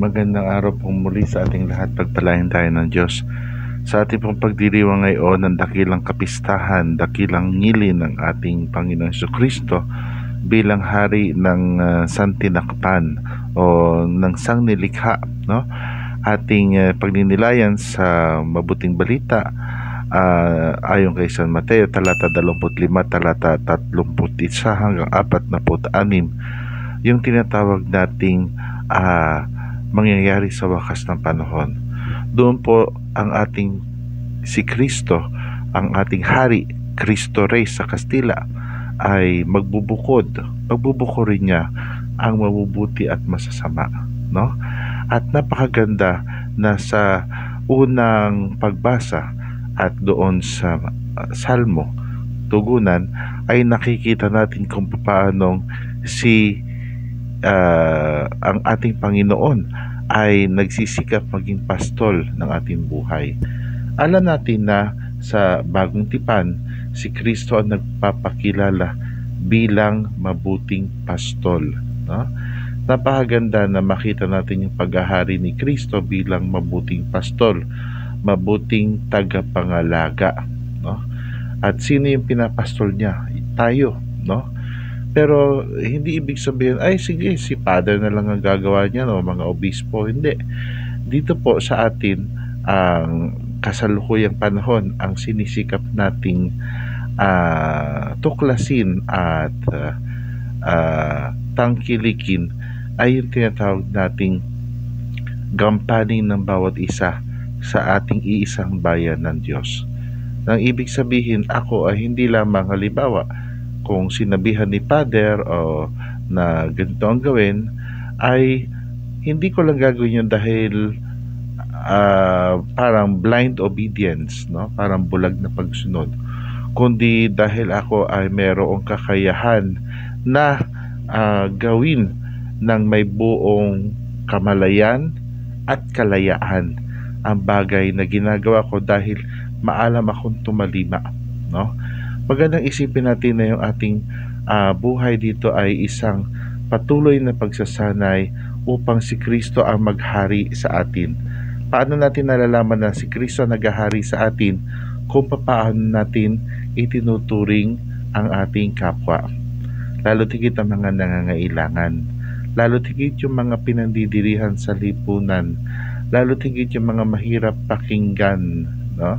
Magandang araw pong muli sa ating lahat. Pagpalain tayo ng Diyos. Sa ating pong pagdiriwang ngayon ng dakilang kapistahan, dakilang ngili ng ating Panginoon Yesu Kristo bilang hari ng uh, santinakpan o ng sangnilikha. No? Ating uh, pagninilayan sa mabuting balita uh, ayon kay San Mateo talata 25 talata 31 hanggang 46 yung tinatawag nating uh, mangyayari sa wakas ng panahon. Doon po ang ating si Kristo, ang ating hari, Kristo Rey sa Kastila ay magbubukod. Magbubuko rin niya ang mabubuti at masasama, no? At napakaganda na sa unang pagbasa at doon sa uh, Salmo, tugunan ay nakikita natin kung paano si uh, ang ating Panginoon ay nagsisikap maging pastol ng ating buhay. Alam natin na sa bagong tipan, si Kristo ang nagpapakilala bilang mabuting pastol. No? Napakaganda na makita natin yung paghahari ni Kristo bilang mabuting pastol, mabuting tagapangalaga. No? At sino yung pinapastol niya? Tayo. No? Pero hindi ibig sabihin, ay sige, si father na lang ang gagawa niya, no, mga obispo. Hindi. Dito po sa atin, ang kasalukuyang panahon, ang sinisikap nating uh, tuklasin at uh, uh, tangkilikin ay yung tinatawag nating gampanin ng bawat isa sa ating iisang bayan ng Diyos. Nang ibig sabihin, ako ay hindi lamang halimbawa, kung sinabihan ni Father o na ganito ang gawin ay hindi ko lang gagawin yun dahil uh, parang blind obedience no? Parang bulag na pagsunod. Kundi dahil ako ay mayroong kakayahan na uh, gawin ng may buong kamalayan at kalayaan ang bagay na ginagawa ko dahil maalam akong tumalima no magandang isipin natin na yung ating uh, buhay dito ay isang patuloy na pagsasanay upang si Kristo ang maghari sa atin. Paano natin nalalaman na si Kristo naghahari sa atin kung paano natin itinuturing ang ating kapwa. Lalo tigit ang mga nangangailangan. Lalo tigit yung mga pinandidirihan sa lipunan. Lalo tigit yung mga mahirap pakinggan. No?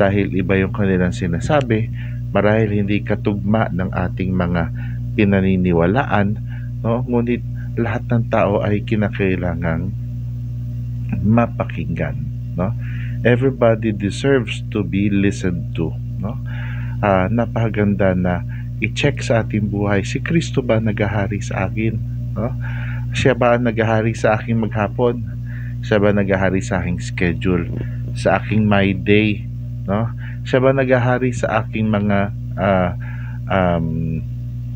Dahil iba yung kanilang sinasabi, marahil hindi katugma ng ating mga pinaniniwalaan, no? ngunit lahat ng tao ay kinakailangang mapakinggan. No? Everybody deserves to be listened to. No? Uh, napakaganda na i-check sa ating buhay, si Kristo ba nagahari sa akin? No? Siya ba nagahari sa aking maghapon? Siya ba nagahari sa aking schedule? Sa aking my day? No? siya ba naghahari sa aking mga uh, um,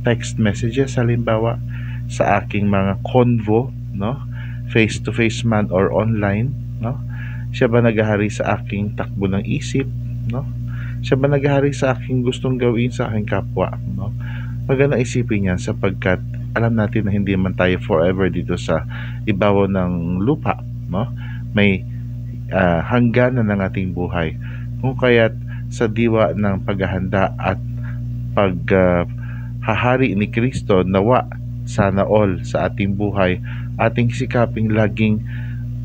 text messages? Halimbawa sa aking mga convo no? Face to face man or online no? Siya ba naghahari sa aking takbo ng isip no? Siya ba naghahari sa aking gustong gawin sa aking kapwa no? Maganda isipin niya sapagkat alam natin na hindi man tayo forever dito sa ibabaw ng lupa no? May uh, hangganan ng ating buhay kung kaya't sa diwa ng paghahanda at paghahari uh, ni Kristo nawa sana all sa ating buhay ating sikaping laging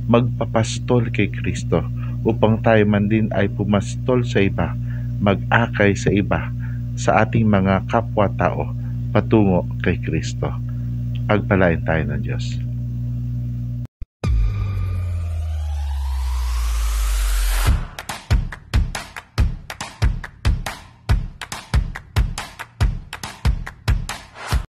magpapastol kay Kristo upang tayo man din ay pumastol sa iba mag-akay sa iba sa ating mga kapwa-tao patungo kay Kristo. Pagpalain tayo ng Diyos.